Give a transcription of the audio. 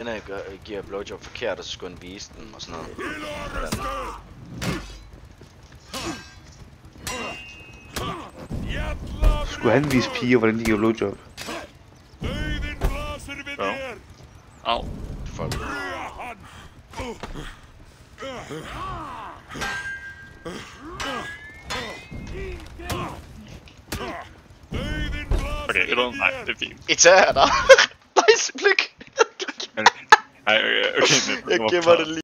Den gør, giver blowjob forkert, og så skulle han vise den og sådan noget. Skulle han vise piger, hvordan de giver blowjob? Ja. Au. Folk. Okay, eller nej, det er fint. Etager dig! Nice blik! Ej, okay, Jeg gemmer det lige.